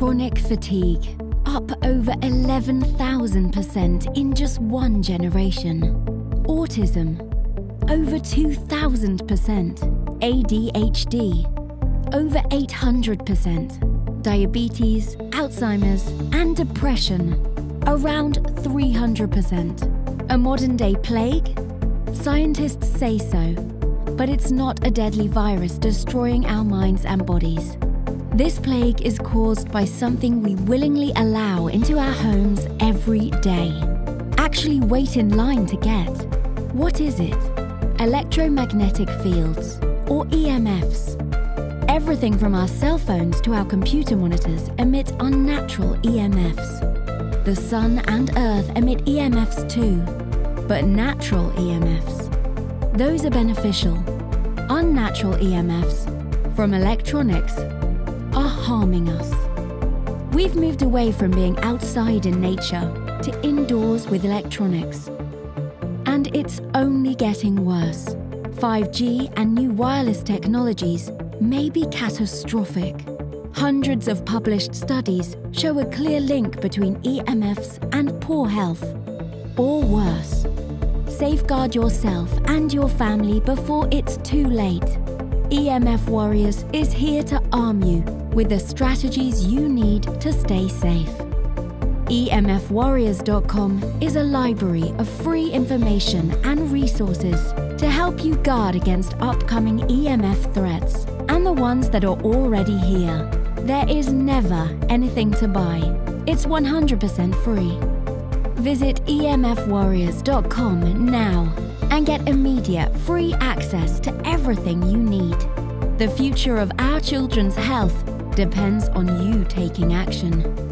chronic fatigue, up over 11,000% in just one generation. Autism, over 2,000%. ADHD, over 800%. Diabetes, Alzheimer's, and depression, around 300%. A modern day plague? Scientists say so, but it's not a deadly virus destroying our minds and bodies. This plague is caused by something we willingly allow into our homes every day. Actually, wait in line to get. What is it? Electromagnetic fields, or EMFs. Everything from our cell phones to our computer monitors emit unnatural EMFs. The sun and earth emit EMFs too, but natural EMFs. Those are beneficial. Unnatural EMFs from electronics are harming us. We've moved away from being outside in nature to indoors with electronics. And it's only getting worse. 5G and new wireless technologies may be catastrophic. Hundreds of published studies show a clear link between EMFs and poor health, or worse. Safeguard yourself and your family before it's too late. EMF Warriors is here to arm you with the strategies you need to stay safe. EMFwarriors.com is a library of free information and resources to help you guard against upcoming EMF threats and the ones that are already here. There is never anything to buy. It's 100% free. Visit EMFwarriors.com now and get immediate free access to everything you need. The future of our children's health depends on you taking action.